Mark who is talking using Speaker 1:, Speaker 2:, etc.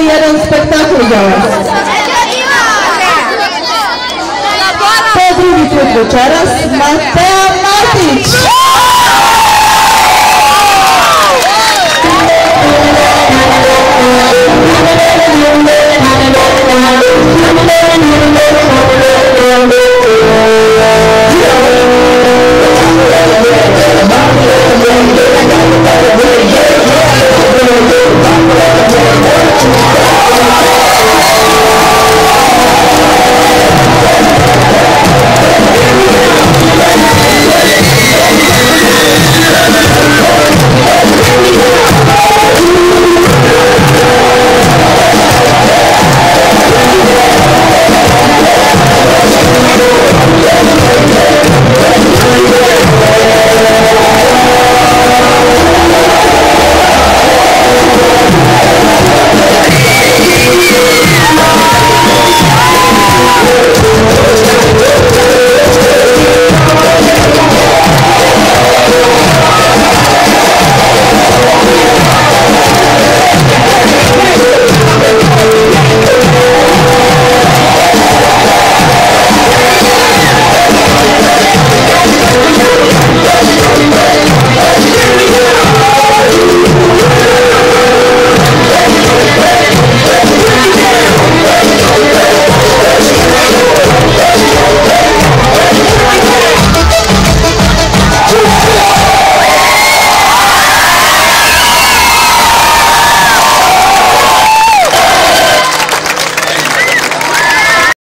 Speaker 1: imali jedan spektakl za vas. Po drugi put večeras,